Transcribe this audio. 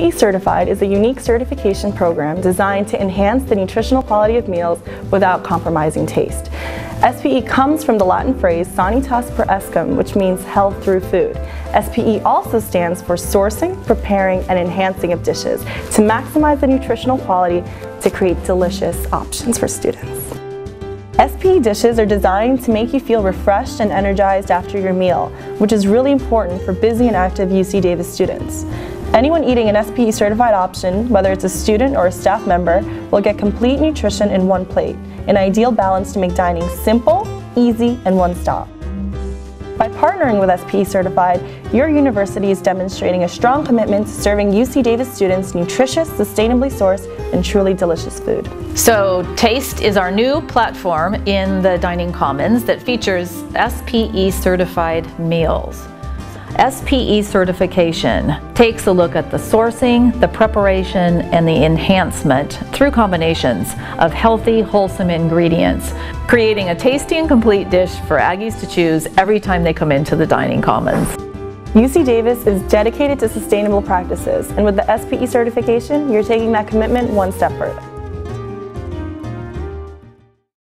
SPE Certified is a unique certification program designed to enhance the nutritional quality of meals without compromising taste. SPE comes from the Latin phrase sanitas per escam, which means health through food. SPE also stands for sourcing, preparing, and enhancing of dishes to maximize the nutritional quality to create delicious options for students. SPE dishes are designed to make you feel refreshed and energized after your meal, which is really important for busy and active UC Davis students. Anyone eating an SPE certified option, whether it's a student or a staff member, will get complete nutrition in one plate, an ideal balance to make dining simple, easy, and one-stop. By partnering with SPE Certified, your university is demonstrating a strong commitment to serving UC Davis students nutritious, sustainably sourced, and truly delicious food. So Taste is our new platform in the Dining Commons that features SPE certified meals. SPE certification takes a look at the sourcing, the preparation, and the enhancement through combinations of healthy, wholesome ingredients, creating a tasty and complete dish for Aggies to choose every time they come into the Dining Commons. UC Davis is dedicated to sustainable practices, and with the SPE certification, you're taking that commitment one step further.